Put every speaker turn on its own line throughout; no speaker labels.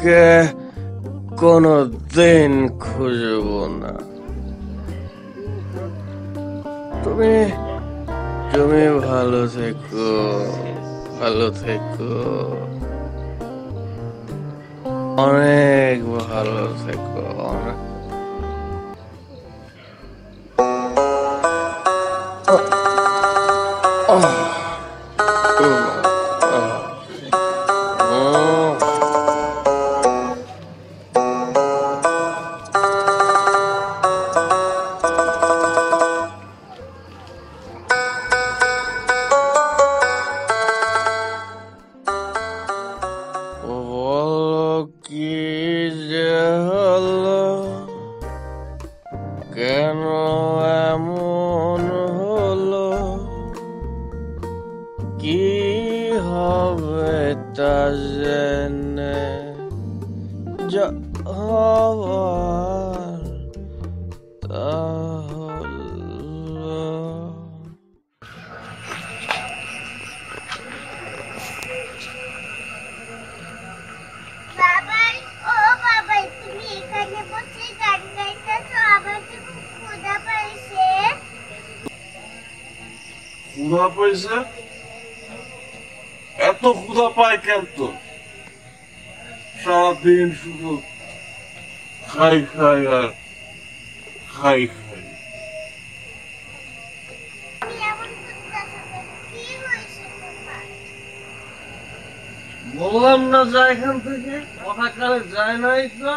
তোমাকে কোনো দিন খুঁজব না। তুমি তুমি ভালো থেকো ভালো থেকো। হবে তা জেনে যা হবার তা
এত ক্ষুধা পায় কেন তো? সারাদিন শুধু খাই খাই আর খাই
বললাম না যায় এখান থেকে কথা কালে যায় না তো।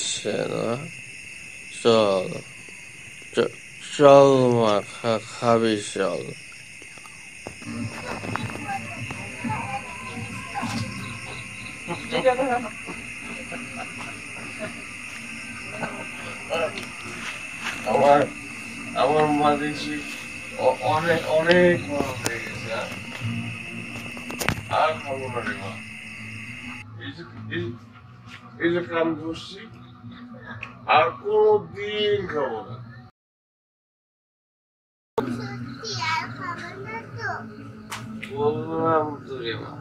ক্ষুধা পাইছে না চল চ- চল মা খা- খাবি চল আমার আমার মা দেখছি অ- অনেক অনেক বড় হয়ে গেছে আর। আর খাব না রে মা এই যে এই- এই যে কাম করছি আর কোনো দিন খাব না
সত্যি আর খাব না তো
বললাম তো রে মা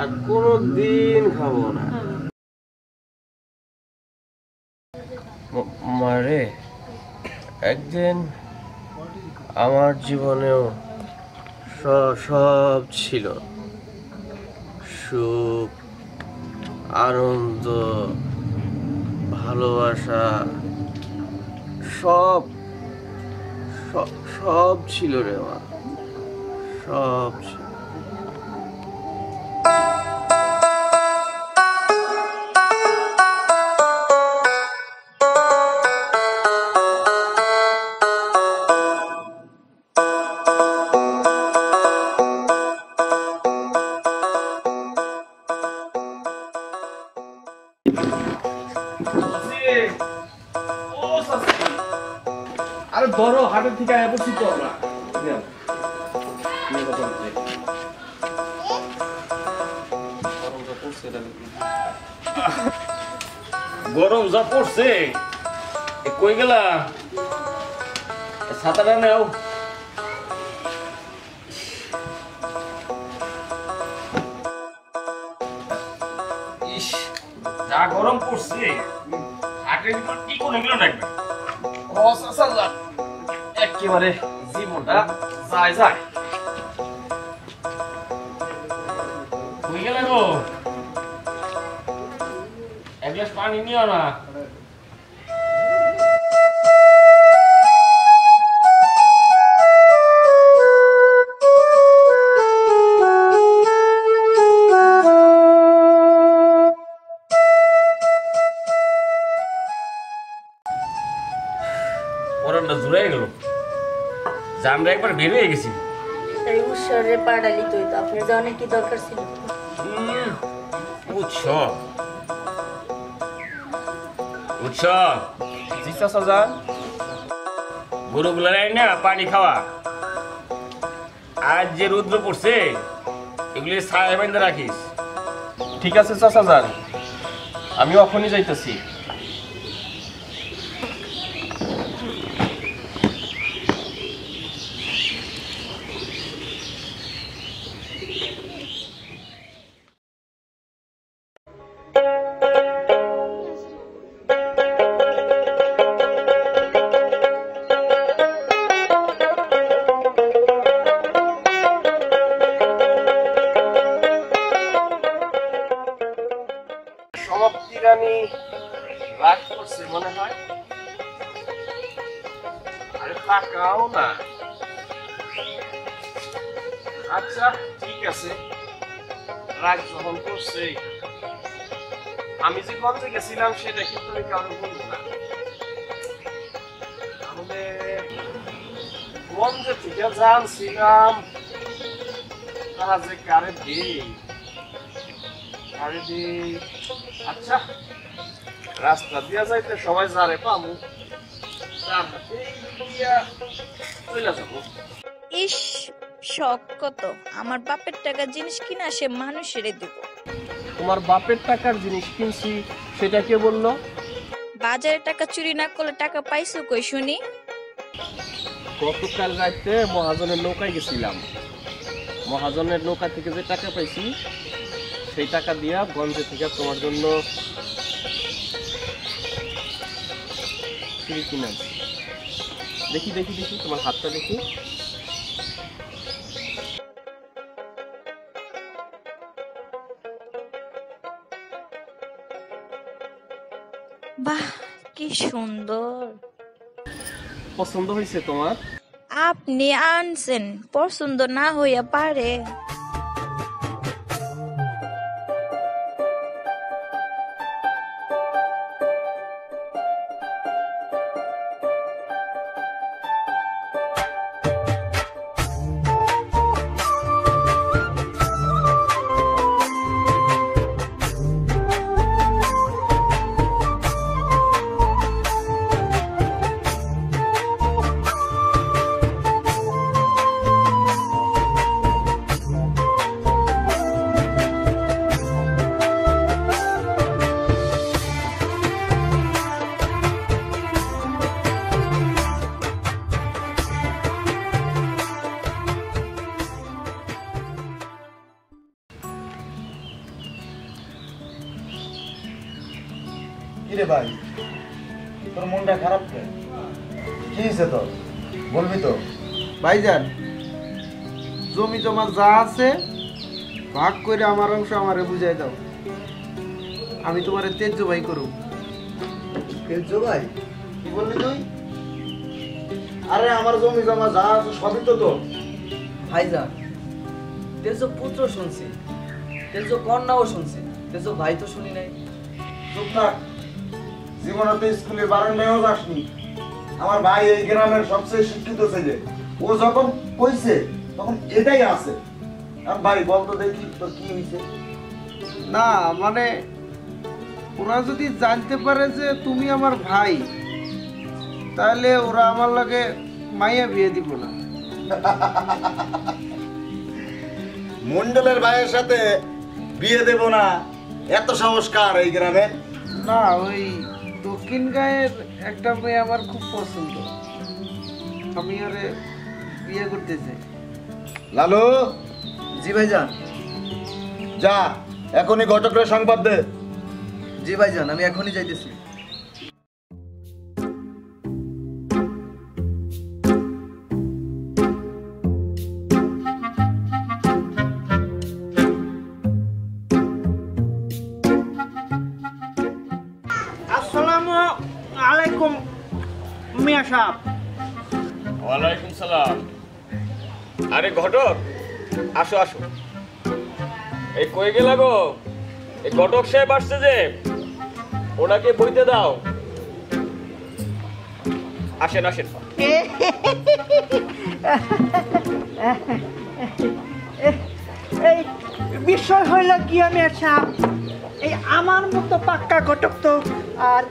আর কোনো দিন খাব না ম- মারে একদিন আমার জীবনেও সব ছিল। সুখ আনন্দ ভালোবাসা সব সব সব ছিল রে মা। সব ছিল।
ধরো হাটের থেকে আয়া পড়ছি তো আমরা নেও। নিয়ে কথা বলতে। গরমটা পড়ছে এটা দেখি।
গরম যা পড়ছে এ কই গেলা এ ছাতাটা নেও ইস যা গরম পড়ছে হাটের ভিতর কি করে গেল ডাকবে
একেবারে জীবনটা যায় যায়
কই গেলে গো এক গ্লাস পানি নিও না জামরা একবার বের হয়ে গেছি।
এই উৎসরে পাড়ালি তুই তো আপনার যাওয়ার কি দরকার ছিল?
উৎসব। উৎসব।
জি চাচা। যান
গরুগুলার না পানি খাওয়া। আজ যে রুদ্র পড়ছে এগুলি বেঁধে রাখিস।
ঠিক আছে চাচা যান। আমি এখনই যাইতেছি। ঠিক আছে। রাগ যখন করছে, আমি যে গঞ্জে গেছিলাম, সেটা কিন্তু আমি কাউকে বলব না। তাহলে থেকে জানছিলাম তারা যে কারে কারে আচ্ছা রাস্তা দিয়া যাইতে সবাই যারে পামু তার
ইস শখ কত? আমার বাপের টাকা জিনিস কিনা সে মানুষের দিব।
তোমার বাপের টাকার জিনিস কিনছি সেটা কে বলল?
বাজারে টাকা চুরি না করলে টাকা পাইছো কই শুনি?
গতকাল রাইতে মহাজনের নৌকায় গেছিলাম। মহাজনের নৌকা থেকে যে টাকা পাইছি সেই টাকা দিয়া গঞ্জে থেকে তোমার জন্য কিনে দেখি দেখি দেখি তোমার হাতটা দেখি।
সুন্দর।
পছন্দ হয়েছে তোমার?
আপনি আনছেন পছন্দ না হইয়া পারে।
ভাইজান জমি জমা যা আছে ভাগ করে আমার অংশ আমারে বুঝাই দাও। আমি তোমারে তেজ্য ভাই করুম। তেজ্য ভাই? কি বললি তুই?
আরে আমার জমি জমা যা আছে সবই তো তোর।
ভাইজান তেজ পুত্র শুনছি তেজ কন্যাও শুনছি তেজ ভাই তো শুনি নাই।
চুপ থাক। জীবনে তো স্কুলের বারান্দায়ও যাসনি। আমার ভাই এই গ্রামের সবচেয়ে শিক্ষিত ছেলে। ও যখন কইছে তখন এটাই আছে। আর ভাই বলতো দেখি তো কি হয়েছে
না মানে ওরা যদি জানতে পারে যে তুমি আমার ভাই তাহলে ওরা আমার লাগে মাইয়া বিয়ে দিব না।
মন্ডলের ভাইয়ের সাথে বিয়ে দেব না এত সংস্কার এই গ্রামে?
না ওই দক্ষিণ গায়ের একটা মেয়ে আমার খুব পছন্দ। আমি ওরে বিয়ে করতেছে।
লালু?
জি ভাইজান।
যা এখনই ঘটকের সংবাদ দে।
জি ভাইজান আমি এখনই যাইতেছি।
আরে ঘটক আসো আসো। এই কই গেলা গো? এই ঘটক সাহেব আসছে যে ওনাকে বইতে দাও। আসেন আসেন।
এই বিষয় হইল কি আমি আচ্ছা এই আমার মতো পাক্কা ঘটক তো আর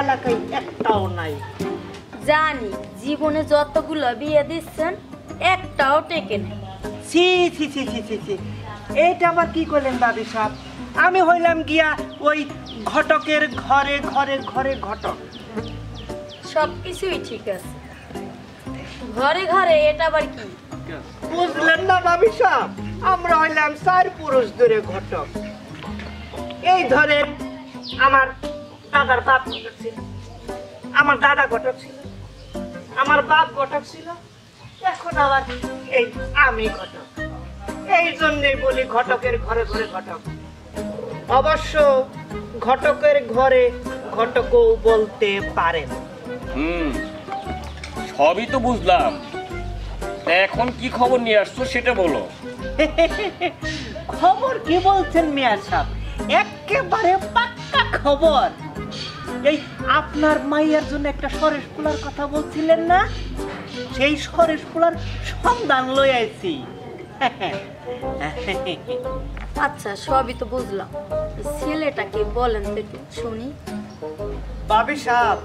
এলাকায় একটাও নাই।
জানি জীবনে যতগুলো বিয়ে দিচ্ছেন একটাও টেকে নেই।
ছি ছি ছি ছি ছি ছি। এইটা আবার কি করলেন দাদি সাহেব? আমি হইলাম গিয়া ওই ঘটকের ঘরে ঘরে ঘরে ঘটক।
সব কিছুই ঠিক আছে। ঘরে ঘরে এটা আবার কি?
বুঝলেন না বাবি সাহেব? আমরা হইলাম চার পুরুষ ধরে ঘটক। এই ধরেন আমার দাদার বাপ ঘটক ছিল। আমার দাদা ঘটক ছিল। আমার বাপ ঘটক ছিল। এখন আবার এই আমি ঘটক। এই জন্যই বলি ঘটকের ঘরে ঘরে ঘটক। অবশ্য ঘটকের ঘরে ঘটকও বলতে পারেন
হুম সবই তো বুঝলাম। এখন কি খবর নিয়ে আসছো সেটা বলো।
খবর কি বলছেন মিয়া সাহেব? একেবারে পাক্কা খবর। এই আপনার মাইয়ার জন্য একটা সরেশ ফুলার কথা বলছিলেন না? সেই সরেশ ফুলার সন্ধান লই আইছি।
আচ্ছা সবই তো বুঝলাম। ছেলেটাকে বলেন তো একটু শুনি।
বাবি সাহেব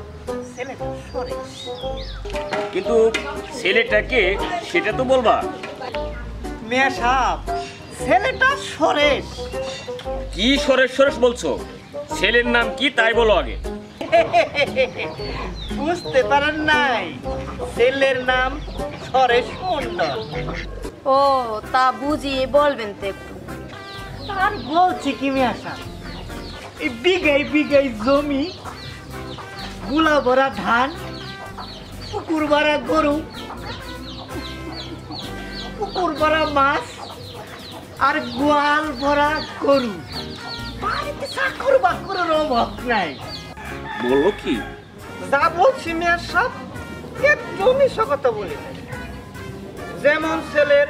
ছেলেটা সরেশ।
কিন্তু ছেলেটাকে সেটা তো বলবা।
মিয়া সাহেব ছেলেটা সরেশ।
কি সরেশ সরেশ বলছো? ছেলের নাম কি তাই বলো আগে।
বুঝতে পারেন নাই। ছেলের নাম সরেশ মন্ডল
ও তা বুঝিয়ে বলবেন তো একটু।
আর বলছি কি মিয়াশা এই বিঘাই বিঘাই জমি গুলা ভরা ধান পুকুর ভরা গরু পুকুর ভরা মাছ আর গোয়াল ভরা গরু। বাড়িতে চাকর বাকরের অভাব নাই।
বলল কি?
যা বলছি মেয়ের সব একদম মিশা কথা বলি? যেমন ছেলের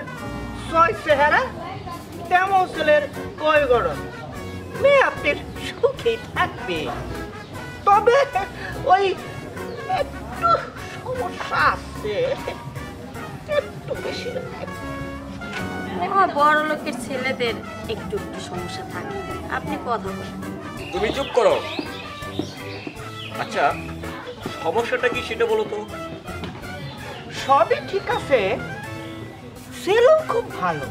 ছয় চেহারা তেমন ছেলের কয় গড়ন। মেয়ে আপনার সুখী থাকবে। তবে ওই একটু সমস্যা আছে। একটু বেশি।
আমার বড় লোকের ছেলেদের একটু একটু সমস্যা থাকে। আপনি কথা বলেন।
তুমি চুপ করো। আচ্ছা সমস্যাটা কি সেটা বলো তো।
সবই ঠিক আছে। ছেলেও খুব ভালো।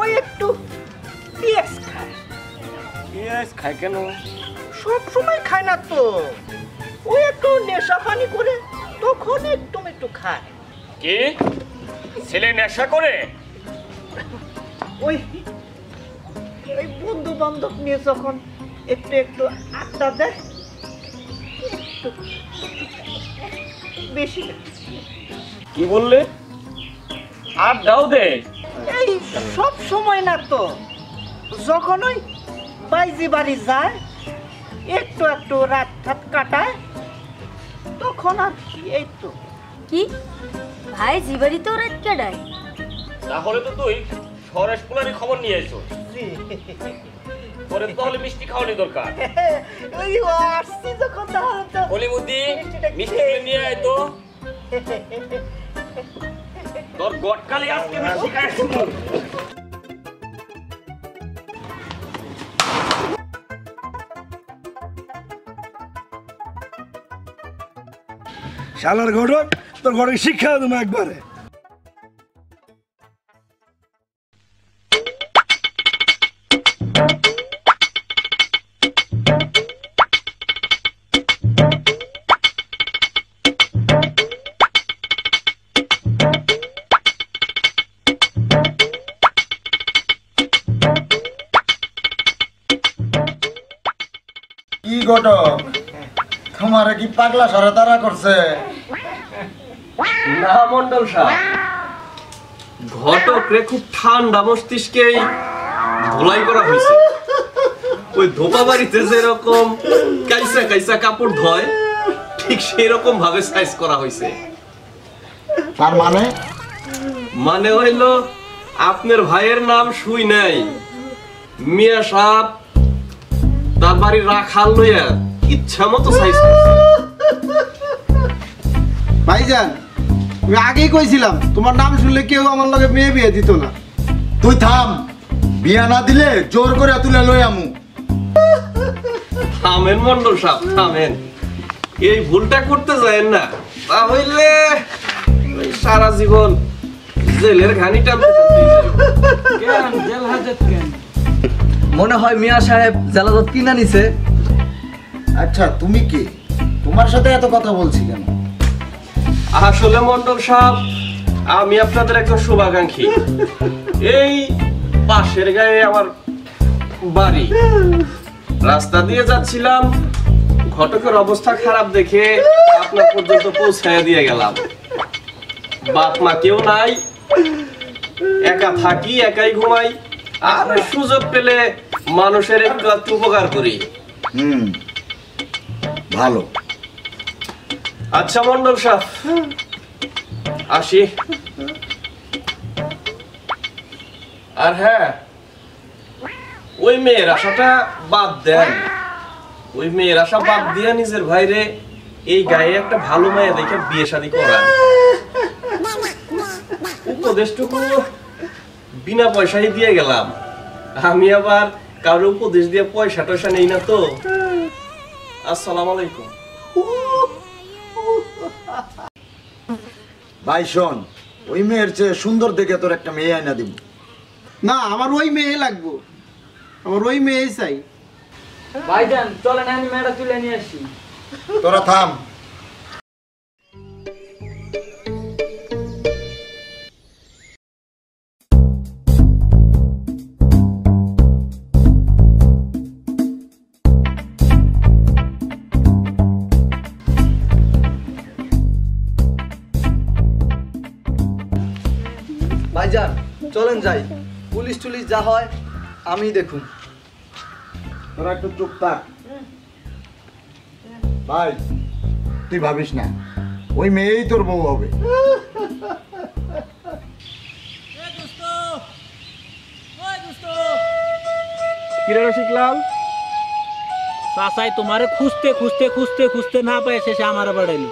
ওই একটু পেঁয়াজ খায়।
পেঁয়াজ খায় কেন?
সব সময় খায় না তো। ওই একটু নেশা পানি করে তখন একটু একটু খায়।
কি? ছেলে নেশা করে?
ওই ওই বন্ধু বান্ধব নিয়ে যখন একটু একটু আড্ডা দেয় বেশি না।
কি বললে? আর দাও দে।
এই সব সময় না তো যখন ওই বাইজি বাড়ি যায় একটু একটু রাত ঠাত কাটায় তখন আর কি এই তো।
কি? ভাই জিবাড়িতে ওরা কেডায়
তাহলে তো তুই সরেশ পুলারি খবর নিয়ে এসো। তাহলে মিষ্টি খাওয়ানি দরকার।
ওই আসছি যখন তাহলে তো।
অলিমুদ্দি মিষ্টি নিয়ে আয় তো। তোর গটকালি আজকে মিষ্টি খাই
শালার ঘটক তোর ঘটক শিক্ষা দেবো একবারে।
কি ঘটক? তোমার কি পাগলা সরে তারা করছে?
না মন্ডল সাহেব। ঘটক রে খুব ঠান্ডা মস্তিষ্কেই ধোলাই করা হয়েছে। ওই ধোপা বাড়িতে যেরকম কাইসা কাইসা কাপড় ধয় ঠিক সেরকম ভাবে সাইজ করা হয়েছে।
তার মানে?
মানে হইল আপনার ভাইয়ের নাম শুই নাই। মিয়া সাহেব তার বাড়ির রাখাল লইয়া ইচ্ছা মতো সাইজ
ভাইজান আমি আগেই কইছিলাম তোমার নাম শুনলে কেউ আমার লগে মেয়ে বিয়ে দিত না।
তুই থাম বিয়া না দিলে জোর করে তুলে লই আমু।
থামেন মন্ডল সাহেব থামেন। এই ভুলটা করতে যায় না। তাহলে ওই সারা জীবন জেলের ঘানি টানতে টানতে।
মনে হয় মিয়া সাহেব জালাদত কিনা নিছে।
আচ্ছা তুমি কি? তোমার সাথে এত কথা বলছি কেন?
আসলে মন্ডল সাহেব আমি আপনাদের একজন শুভাকাঙ্ক্ষী। এই পাশের গায়ে আমার বাড়ি। রাস্তা দিয়ে যাচ্ছিলাম ঘটকের অবস্থা খারাপ দেখে আপনার পর্যন্ত পৌঁছায় দিয়ে গেলাম। বাপ মা কেউ নাই একা থাকি একাই ঘুমাই। আর সুযোগ পেলে মানুষের একটু একটু উপকার করি।
হুম ভালো।
আচ্ছা মন্ডল সাহ। আসি। আর হ্যাঁ ওই মেয়ের আশাটা বাদ দেন। ওই মেয়ের আশা বাদ দিয়ে নিজের ভাইরে এই গায়ে একটা ভালো মেয়ে দেখে বিয়ে শাদী করান। উপদেশটুকু বিনা পয়সায় দিয়ে গেলাম। আমি আবার কারও উপদেশ দিয়ে পয়সা টয়সা নেই না তো? আসসালাম আলাইকুম।
ভাই শোন ওই মেয়ের চেয়ে সুন্দর দেখে তোর একটা মেয়ে আইনা দিব।
না আমার ওই মেয়ে লাগবো। আমার ওই মেয়েই চাই।
ভাইজান চলেন আমি মেয়েটা তুলে নিয়ে আসি।
তোরা থাম।
যা হয় আমি দেখুন।
তোরা একটু চুপ থাক। ভাই তুই ভাবিস না ওই মেয়েই তোর বউ হবে।
চাচাই তোমারে খুঁজতে খুঁজতে খুঁজতে খুঁজতে না পায় শেষে আমার বাড়াইলো।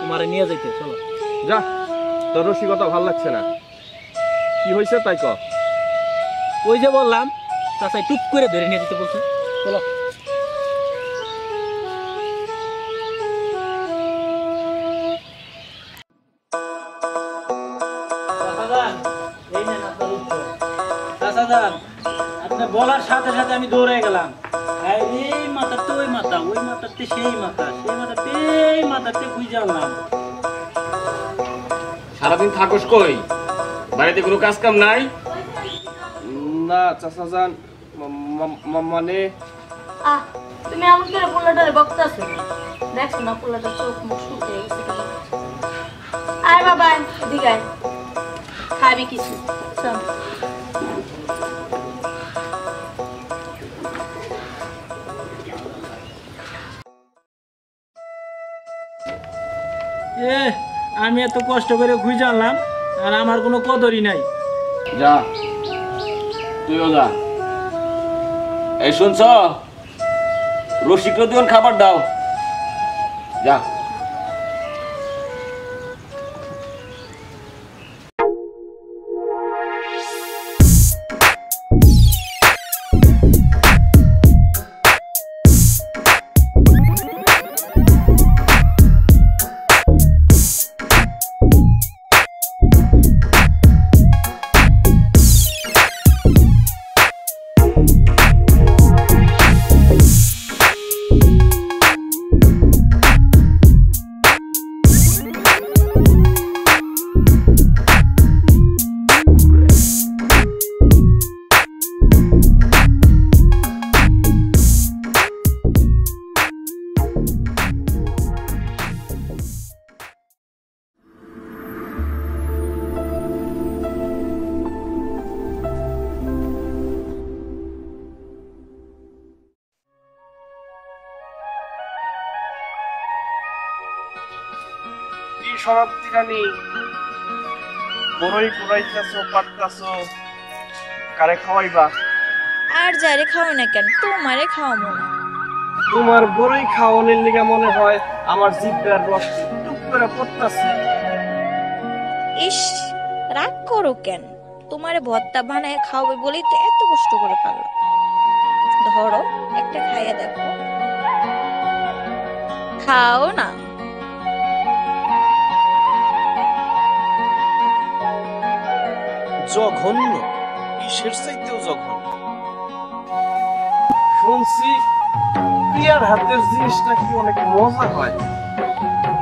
তোমারে নিয়ে যাইতে চলো।
যা তোর রসিকতা ভালো লাগছে না। কি হয়েছে তাই ক
ওই যে বললাম, চাচাই টুক করে ধরে নিয়ে যেতে বলছে। আপনি বলার সাথে সাথে আমি দৌড়ে গেলাম। এই মাথাতে ওই মাথা, ওই মাথাতে সেই মাথা, সেই মাথাতে এই মাথাতে বুঝে আনলাম।
সারাদিন থাকস কই? বাড়িতে কোনো কাজ কাম নাই?
না চাচা যান মানে?
আহ তুমি এমন করে পোলাটারে বকতাছো দেখছ না পোলাটা চোখ মুখ শুকিয়ে গেছে। আয় বাবা এদিকে আয়। খাবি কিছু। চল।
এ আমি এত কষ্ট করে খুঁজে আনলাম আর আমার কোনো কদরই নাই।
যা। তুইও যা এই শুনছ? রসিক দিন খাবার দাও। যা।
পারতাছ কারে খাওয়াইবা?
আর যারে খাও না কেন? তোমারে খাওয়াবো
তোমার বড়ই খাওয়ানোর লিগে মনে হয় আমার জিভটার রস টুক করে পড়তাছে।
ইস রাগ করো কেন? তোমারে ভর্তা বানায় খাওয়াবে বলেই তো এত কষ্ট করে পারল ধরো একটা খাইয়া দেখো। খাও না।
জঘন্য কিসের চাইতেও জঘন্য। শুনছি প্রিয়ার হাতের জিনিসটা কি অনেক মজা হয়?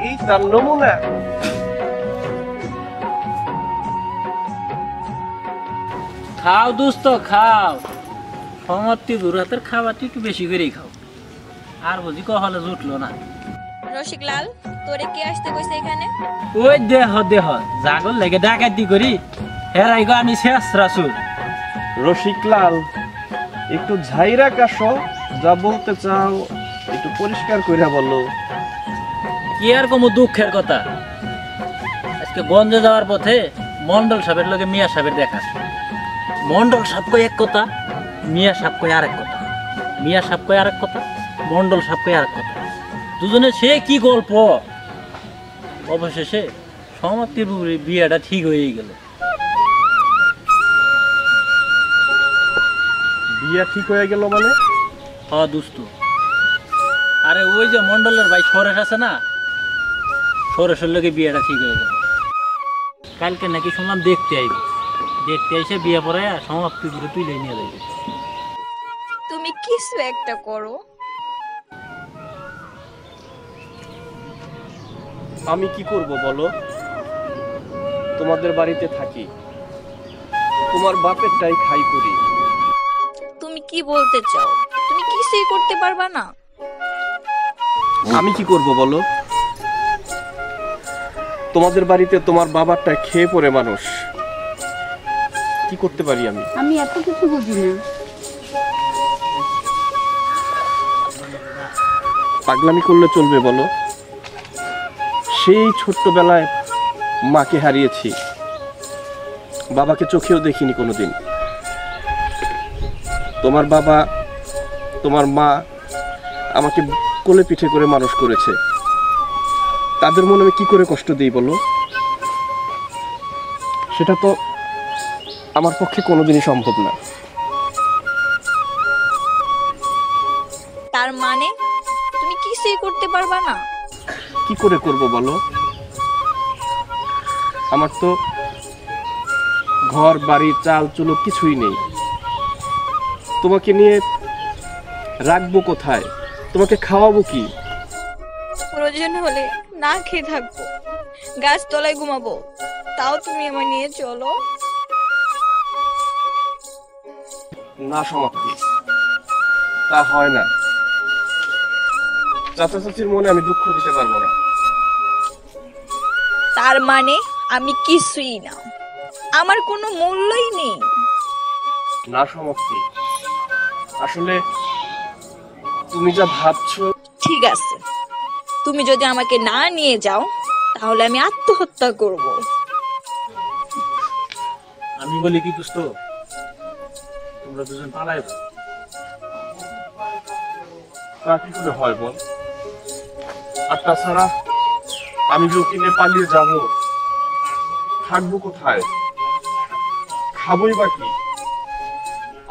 এই তার নমুনা।
খাও দোস্ত খাও। সমাপ্তি দূর হাতের খাবারটি একটু বেশি করেই খাও। আর বুঝি কহলে জুটলো না।
রসিক লাল তোরে কে আসতে কইছে এখানে?
ওই দেহ দেহ। জাগল লেগে ডাকাতি করি। হেরাই গো আমি শেষ রাসুল।
রসিকলাল একটু ঝাইরা কাশো যা বলতে চাও একটু পরিষ্কার কইরা বলো।
কি আর কোনো দুঃখের কথা? আজকে গঞ্জে যাওয়ার পথে মন্ডল সাহেবের লগে মিয়া সাহেবের দেখা। মন্ডল সাহেব কয় এক কথা মিয়া সাহেব কয় আরেক কথা। মিয়া সাহেব কয় আরেক কথা মন্ডল সাহেব কয় আরেক কথা। দুজনে সে কি গল্প? অবশেষে সমাপ্তির বিয়েটা ঠিক হয়ে গেল।
বিয়া ঠিক হয়ে গেল মানে?
হ দুস্ত। আরে ওই যে মন্ডলের ভাই সরেশ আছে না? সরেশের লোকে বিয়েটা ঠিক হয়ে গেল। কালকে নাকি শুনলাম দেখতে আইব। দেখতে এসে বিয়ে পরে সমাপ্তি করে তুলে নিয়ে যাইবে।
তুমি কিছু একটা করো।
আমি কি করব বলো? তোমাদের বাড়িতে থাকি। তোমার বাপের বাপেরটাই খাই করি।
কি বলতে চাও? তুমি কিছুই করতে পারবা না।
আমি কি করব বলো? তোমাদের বাড়িতে তোমার বাবারটা খেয়ে পড়ে মানুষ। কি করতে পারি আমি?
আমি এত কিছু বুঝি না।
পাগলামি করলে চলবে বলো। সেই ছোট্টবেলায় মাকে হারিয়েছি। বাবাকে চোখেও দেখিনি কোনোদিন। তোমার বাবা তোমার মা আমাকে কোলে পিঠে করে মানুষ করেছে। তাদের মনে আমি কি করে কষ্ট দিই বলো? সেটা তো আমার পক্ষে কোনোদিনই সম্ভব না।
তার মানে তুমি কিছুই করতে পারবা না?
কি করে করব বলো? আমার তো ঘর বাড়ি চাল চুলো কিছুই নেই। তোমাকে নিয়ে রাখব কোথায়? তোমাকে খাওয়াবো কি?
প্রয়োজন হলে না খেয়ে থাকব। গাছ তলায় ঘুমাবো। তাও তুমি আমার নিয়ে চলো।
না সমাপ্তি। তা হয় না। চাচা চাচির মনে আমি দুঃখ দিতে পারব না।
তার মানে আমি কিছুই না। আমার কোনো মূল্যই নেই।
না সমাপ্তি। আসলে তুমি যা ভাবছ
ঠিক আছে। তুমি যদি আমাকে না নিয়ে যাও তাহলে আমি আত্মহত্যা করব।
আমি বলি কি দুস্ত তোমরা দুজন পালাই
তা কি করে হয় বল? আর তাছাড়া আমি যে পালিয়ে যাব থাকব কোথায়? খাবোই বা কি?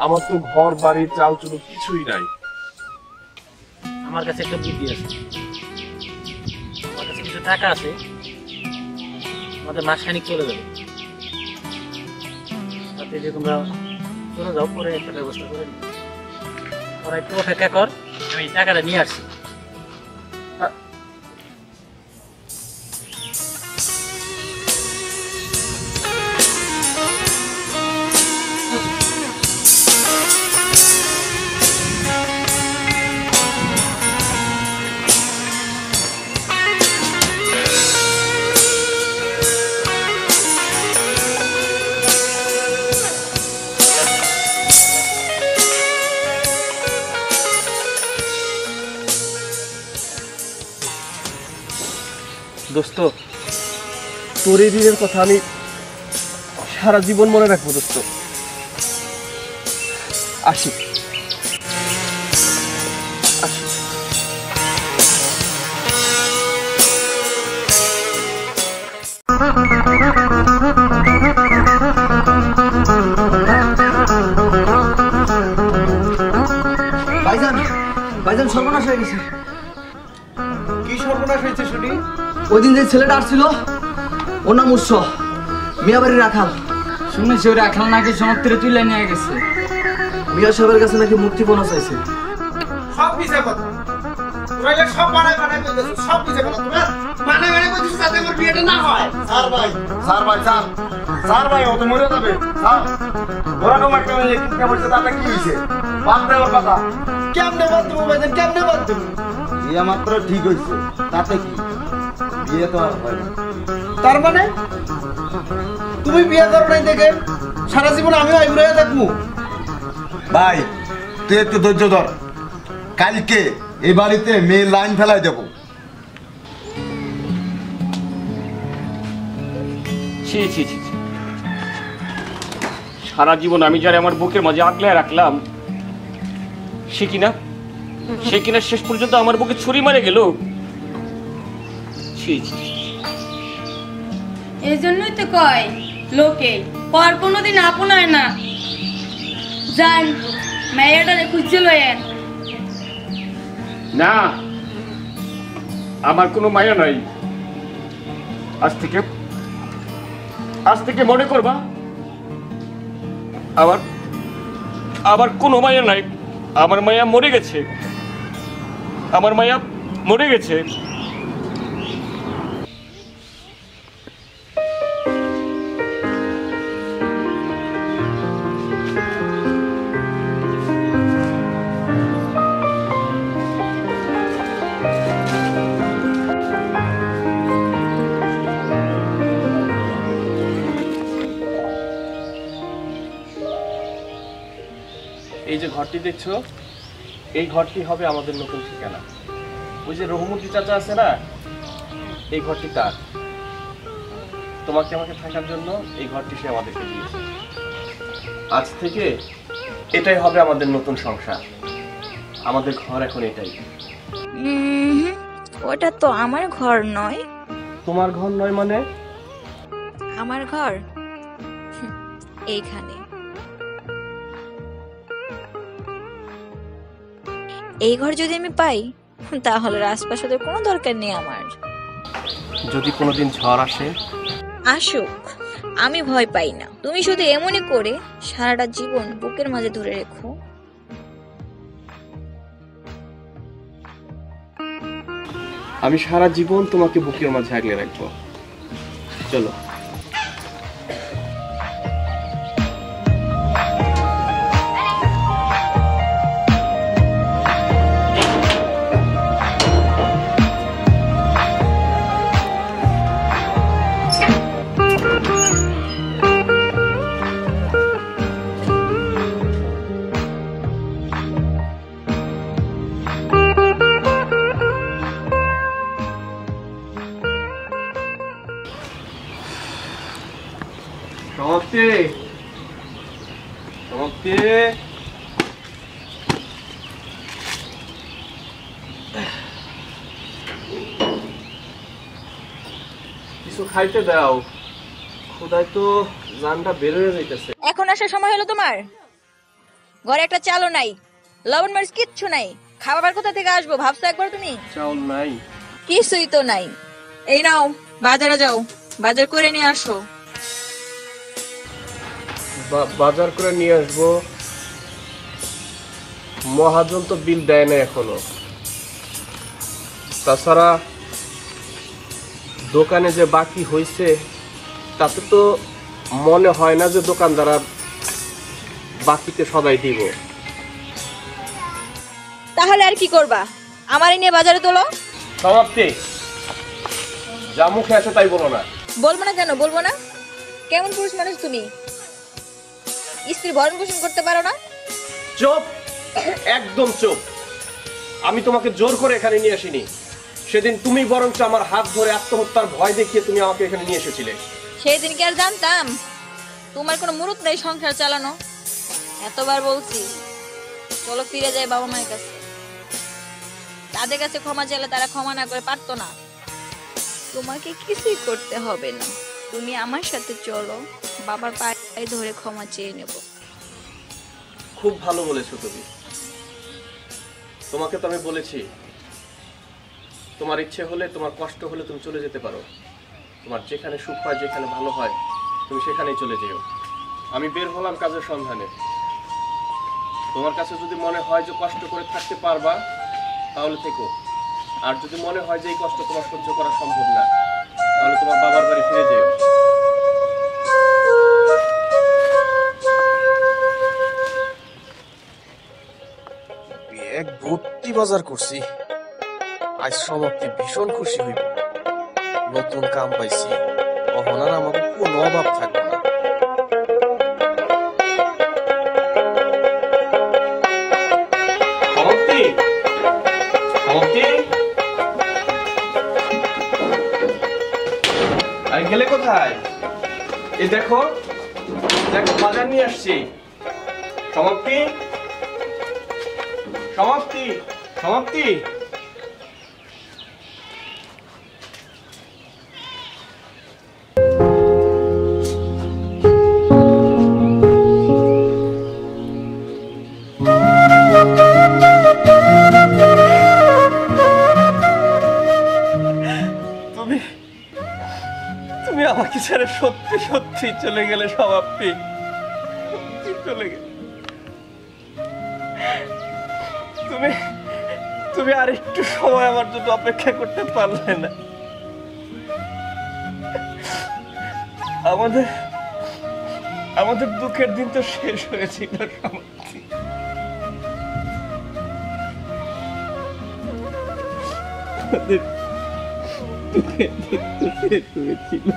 আমার তো ঘর, বাড়ি চাল চুলো কিছুই নাই।
আমার কাছে একটা বুদ্ধি আছে। আমার কাছে কিছু টাকা আছে। আমাদের মাসখানিক চলে যাবে। তাতে যে তোমরা চলে যাও, পরে একটা ব্যবস্থা করে নিও। তোরা একটু অপেক্ষা কর, আমি টাকাটা নিয়ে আসছি।
দোস্ত তোর এই দিনের কথা আমি সারা জীবন মনে রাখব দোস্ত। আসি।
ওই দিন যে ছেলেটা আসছিল ওর নাম উৎস মিয়াবাড়ির রাখাল।
শুনেছি ওরা রাখাল নাকি সমত্রে তুলে নিয়ে গেছে।
মিয়া সাহেবের কাছে নাকি মুক্তিপণ চাইছে।
সব কথা। তোরা সব বানায় বানায় কইতেছিস সব মিছে কথা। তোরা বানায় বানায় কইতেছিস যাতে আমার বিয়েটা না হয়।
স্যার ভাই স্যার ভাই স্যার। স্যার ভাই ও তো মরে যাবে। স্যার ওরা তো মারতে পারলে কিনতে বলছে তাতে কি হয়েছে? বাদ দেওয়ার কথা।
কেমনে বাদ দেবো ভাইজান কেমনে বাদ দেবো?
বিয়ে মাত্র ঠিক হয়েছে। তাতে কি? বিয়ে তো আর হয় না
তার মানে? তুমি বিয়ে করো নাই দেখে সারা জীবন আমিও আইবুড়ে থাকব।
ভাই তুই একটু ধৈর্য ধর। কালকে এই বাড়িতে মেয়ে লাইন ফেলাই দেবো।
ছি ছি ছি। সারা জীবন আমি যারা আমার বুকের মাঝে আঁকলে রাখলাম সে কিনা সে কিনা শেষ পর্যন্ত আমার বুকে ছুরি মারে গেল?
এই জন্যই তো কয় লোকে পর কোনোদিন আপন হয় না। যান মেয়েটারে খুঁজছে লয়েন
না আমার কোনো মায়া নাই। আজ থেকে আজ থেকে মনে করবা আবার আবার কোনো মায়া নাই। আমার মায়া মরে গেছে। আমার মায়া মরে গেছে।
ঘরটি দেখছ? এই ঘরটি হবে আমাদের নতুন ঠিকানা। ওই যে রহমতি চাচা আছে না এই ঘরটি তার। তোমাকে আমাকে থাকার জন্য এই ঘরটি সে আমাদেরকে দিয়েছে। আজ থেকে এটাই হবে আমাদের নতুন সংসার। আমাদের ঘর এখন এটাই।
ওটা তো আমার ঘর নয়।
তোমার ঘর নয় মানে?
আমার ঘর? এইখানে। এই ঘর যদি আমি পাই তাহলে রাজপ্রাসাদের কোনো দরকার নেই আমার।
যদি কোনোদিন ঝড় আসে?
আসুক আমি ভয় পাই না। তুমি শুধু এমনই করে সারাটা জীবন বুকের মাঝে ধরে রেখো।
আমি সারা জীবন তোমাকে বুকের মাঝে আগলে রাখব। চলো। খাইতে দাও। খোদায় তো জানটা বের হয়ে যাইতেছে।
এখন আসার সময় হলো তোমার। ঘরে একটা চালও নাই লবণ মরিচ কিচ্ছু নাই। খাবার কোথা থেকে আসব ভাবছ একবার তুমি?
চাউল নাই।
কিছুই তো নাই। এই নাও বাজারে যাও বাজার করে নিয়ে আসো।
বাজার করে নিয়ে আসব। মহাজন তো বিল দেয় না এখনও। তাছাড়া দোকানে যে বাকি হয়েছে তাতে তো মনে হয় না যে দোকানদার বাকিতে সবাই দিব।
তাহলে আর কি করবা? আমারই নিয়ে বাজারে তোলো।
সমাপ্তি। যা মুখে আছে তাই বলো না।
বলব না কেন? বলব না। কেমন পুরুষ মানুষ তুমি? স্ত্রী ভরণ পোষণ করতে পারো না?
চুপ! একদম চুপ! আমি তোমাকে জোর করে এখানে নিয়ে আসিনি। সেদিন তুমি বরঞ্চ আমার হাত ধরে আত্মহত্যার ভয় দেখিয়ে তুমি আমাকে এখানে নিয়ে এসেছিলে।
সেই দিন কি আর জানতাম? তোমার কোনো মুরুত নেই সংসার চালানো? এতবার বলছি চলো ফিরে যাই বাবা মায়ের কাছে। তাদের কাছে ক্ষমা চাইলে তারা ক্ষমা না করে পারতো না। তোমাকে কিছুই করতে হবে না। তুমি আমার সাথে চলো বাবার পায়ে ধরে ক্ষমা চেয়ে নেব।
খুব ভালো বলেছ তুমি। তোমাকে তো আমি বলেছি তোমার ইচ্ছে হলে, তোমার কষ্ট হলে তুমি চলে যেতে পারো। তোমার যেখানে সুখ হয়, যেখানে ভালো হয়, তুমি সেখানেই চলে যেও। আমি বের হলাম কাজের সন্ধানে। তোমার কাছে যদি মনে হয় যে কষ্ট করে থাকতে পারবা, তাহলে থেকো। আর যদি মনে হয় যে এই কষ্ট তোমার সহ্য করা সম্ভব না, তাহলে তোমার বাবার বাড়ি ফিরে যেও।
এক ভর্তি বাজার করছি। আজ সমাপ্তি ভীষণ খুশি হইব। নতুন কাম পাইছি, অহনার আমাকে কোনো অভাব থাকবে
গেলে কোথায়? এই দেখো দেখো, বাজার নিয়ে আসছি। সমাপ্তি সমাপ্তি সমাপ্তি চলে গেলে সত্যি চলে গেলে। তুমি তুমি আর একটু সময় আমার জন্য অপেক্ষা করতে পারলে না। আমাদের আমাদের দুঃখের দিন তো শেষ হয়েছিল সমাপ্তি দুঃখের দিন তো শেষ হয়েছিল।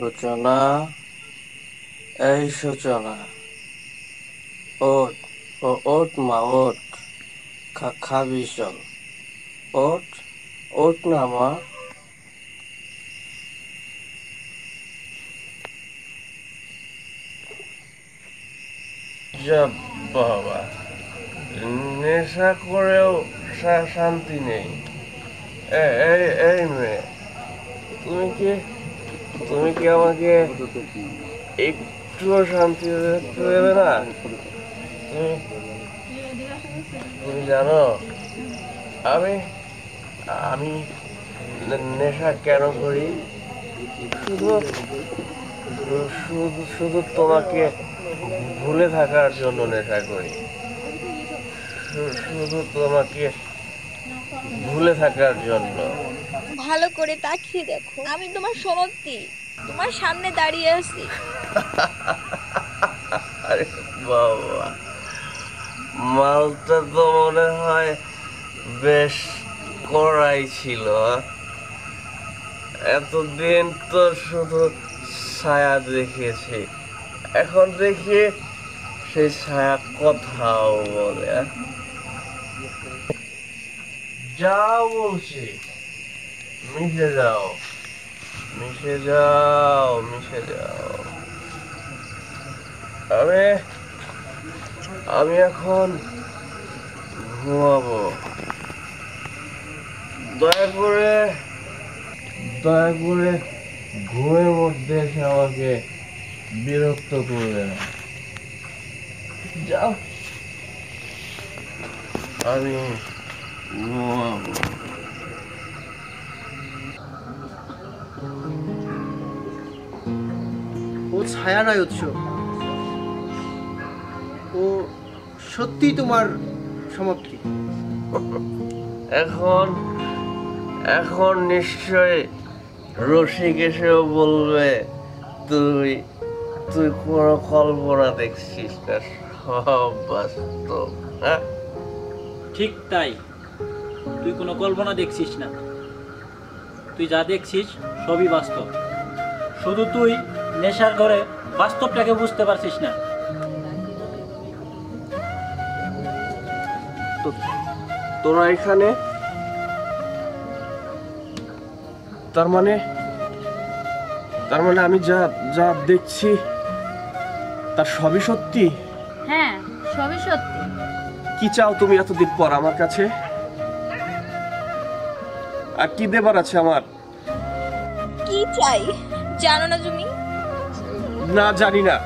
সূচনা, এই সূচনা, ওট, ও ওট মা, ওট খাবি চল, ওট ওট না মা।
বাবা, নেশা করেও শান্তি নেই। এই এই মেয়ে, তুমি কি তুমি কি আমাকে একটুও শান্তি দেবে না? তুমি জানো, আমি আমি নেশা কেন করি? শুধু শুধু শুধু তোমাকে ভুলে থাকার জন্য নেশা করি। শুধু তোমাকে ভুলে থাকার জন্য।
ভালো করে তাকিয়ে দেখো, আমি তোমার সমাপ্তি। তোমার সামনে দাঁড়িয়ে আছি
আরে বাবা, মালটা তো মনে হয় বেশ কড়াই ছিল? এতদিন তো শুধু ছায়া দেখেছি এখন দেখি সেই ছায়া কথাও বলে? যাও বলছি, মিশে যাও মিশে যাও মিশে যাও। আমি আমি এখন ঘুমাবো। দয়া করে দয়া করে ঘুমের মধ্যে এসে আমাকে বিরক্ত করবে না। যাও। আমি ঘুমাবো।
ও ছায়া নয় উৎস ও সত্যি তোমার সমাপ্তি।
এখন এখন নিশ্চয় রসিক এসেও বলবে তুই তুই কোনো কল্পনা দেখছিস না সব বাস্তব। হ্যাঁ?
ঠিক তাই। তুই কোনো কল্পনা দেখছিস না। তুই যা দেখছিস সবই বাস্তব। শুধু তুই নেশার ঘরে বাস্তবটাকে বুঝতে পারছিস না।
তোরা এখানে? তার মানে তার মানে আমি যা যা দেখছি তার সবই সত্যি?
হ্যাঁ সবই সত্যি।
কি চাও তুমি এতদিন পর আমার কাছে? আর কি দেবার আছে আমার?
কি চাই? জানো না তুমি?
না জানি না।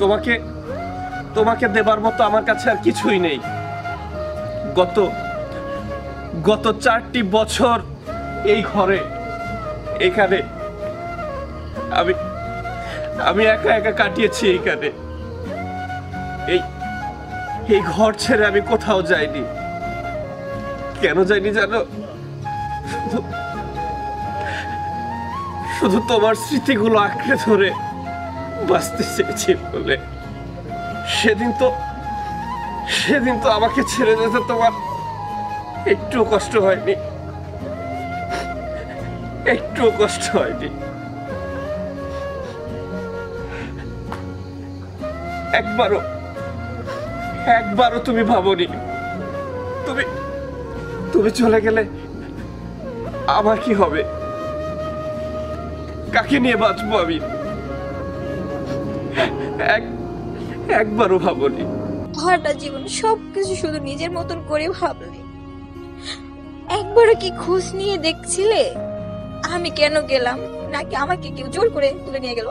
তোমাকে তোমাকে দেবার মতো আমার কাছে আর কিছুই নেই। গত গত চারটি বছর এই ঘরে, এখানে আমি আমি একা একা কাটিয়েছি এইখানে। এই এই ঘর ছেড়ে আমি কোথাও যাইনি। কেন যাইনি জানো? শুধু তোমার স্মৃতিগুলো আঁকড়ে ধরে বাঁচতে চেয়েছি বলে। সেদিন তো সেদিন তো আমাকে ছেড়ে যেতে তোমার একটু কষ্ট হয়নি। একটু কষ্ট হয়নি। একবারও একবারও তুমি ভাবনি, তুমি তুমি চলে গেলে আমার কি হবে? কাকে নিয়ে বাঁচবো আমি? এক একবারও ভাবনি।
সারাটা জীবন সবকিছু শুধু নিজের মতন করে ভাবলে। একবারও কি খোঁজ নিয়ে দেখছিলে? আমি কেন গেলাম? নাকি আমাকে কেউ জোর করে তুলে নিয়ে গেল?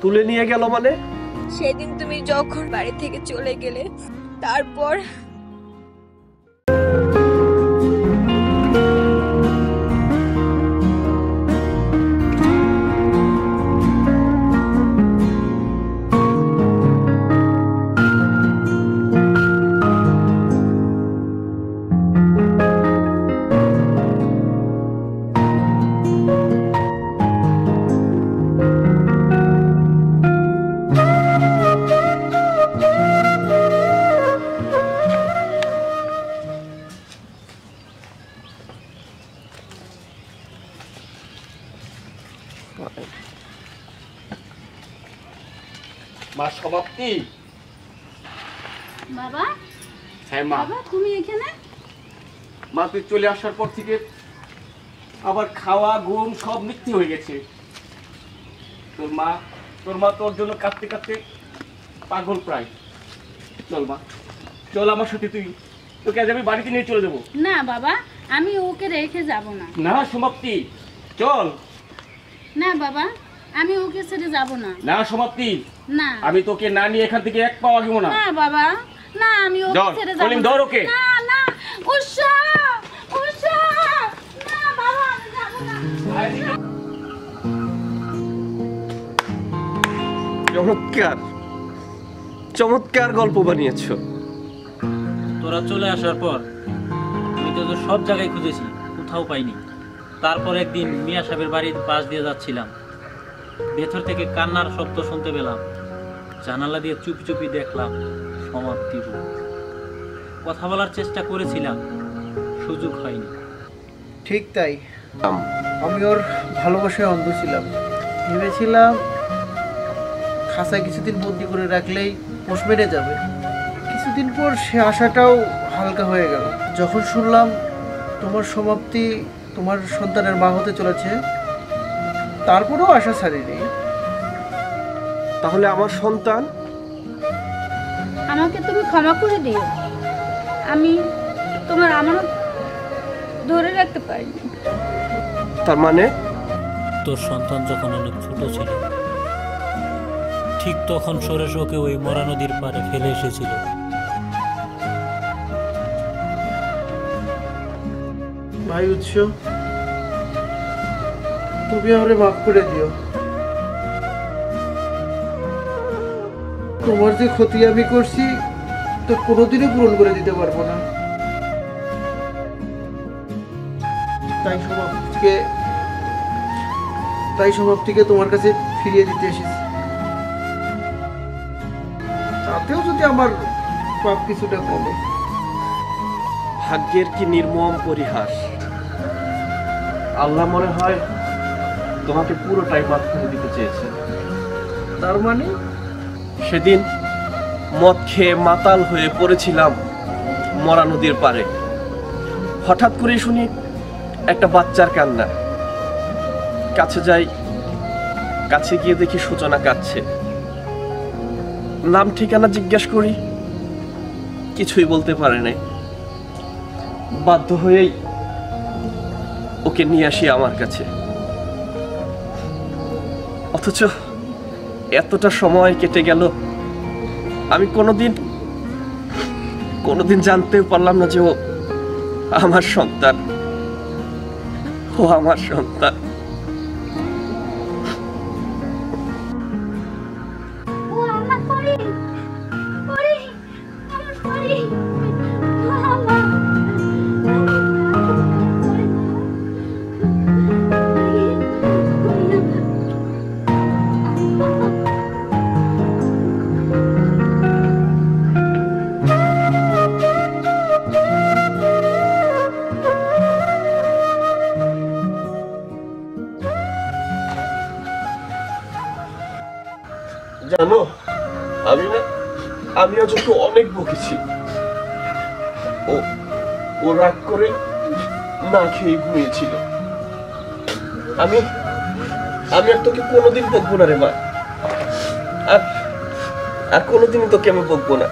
তুলে নিয়ে গেল মানে?
সেদিন তুমি যখন বাড়ি থেকে চলে গেলে তারপর
চলে আসার পর থেকে আবার খাওয়া ঘুম সব মিথ্যে হয়ে গেছে। তোর মা তোর মা তোর জন্য কাঁদতে কাঁদতে পাগল প্রায়। চল মা চল আমার সাথে তুই। তোকে আজ আমি বাড়িতে নিয়ে চলে যাব
না বাবা আমি ওকে রেখে যাব না।
না সমাপ্তি। চল।
না বাবা আমি ওকে ছেড়ে যাব না।
না সমাপ্তি।
না।
আমি তোকে না নিয়ে এখান থেকে এক পাওয়া গেবো না।
না বাবা না আমি ওকে ছেড়ে যাব
কলিম, ধর ওকে।
না না উষা!
চমৎকার। চমৎকার গল্প বানিয়েছো।
তোরা চলে আসার পর আমি তো সব জায়গায় খুঁজেছি কোথাও পাইনি। তারপর একদিন মিয়া সাহেবের বাড়ির পাশ দিয়ে যাচ্ছিলাম। ভেতর থেকে কান্নার শব্দ শুনতে পেলাম। জানালা দিয়ে চুপি চুপি দেখলাম সমাপ্তি কথা বলার চেষ্টা করেছিলাম সুযোগ হয়নি।
ঠিক তাই। আমি ওর ভালোবাসায় অন্ধ ছিলাম। ভেবেছিলাম খাঁচায় কিছুদিন বন্দি করে রাখলেই পোষ মেরে যাবে। কিছুদিন পর সে আশাটাও হালকা হয়ে গেল। যখন শুনলাম তোমার সমাপ্তি তোমার সন্তানের মা হতে চলেছে তারপরেও আশা ছাড়িনি।
তাহলে আমার সন্তান?
আমাকে তুমি ক্ষমা করে দিও। আমি তোমার আমানত ধরে রাখতে পারিনি।
তার মানে?
তোর সন্তান যখন অনেক ছোট ছিল ঠিক তখন সরেশ ওকে ওই মরা নদীর পাড়ে ফেলে এসেছিল।
ভাই উৎস তুমি আমারে মাফ করে দিও। তোমার যে ক্ষতি আমি করছি তো কোনোদিনও পূরণ করে দিতে পারব না। তাই সমাপ্তিকে তাই সমাপ্তিকে তোমার কাছে ফিরিয়ে দিতে এসেছি। তাতেও যদি আমার পাপ কিছুটা কমে।
ভাগ্যের কি নির্মম পরিহাস। আল্লাহ মনে হয় তোমাকে পুরোটাই মাফ করে দিতে চেয়েছে
তার মানে?
সেদিন মদ খেয়ে মাতাল হয়ে পড়েছিলাম মরা নদীর পারে হঠাৎ করে শুনি একটা বাচ্চার কান্না। কাছে যাই, কাছে গিয়ে দেখি সূচনা কাঁদছে। নাম, ঠিকানা জিজ্ঞেস করি, কিছুই বলতে পারে নাই। বাধ্য হয়েই ওকে নিয়ে আসি আমার কাছে। অথচ এতটা সময় কেটে গেল, আমি কোনোদিন কোনোদিন জানতেও পারলাম না যে ও আমার সন্তান। ও আমার সন্তান
ও
আমি আজ ওকে অনেক বকেছি। ও ও রাগ করে না খেয়ে ঘুমিয়েছিল। আমি আমি আর তোকে কোনোদিন বকবো না রে মা। আর আর কোনোদিনই তোকে আমি বকবো না।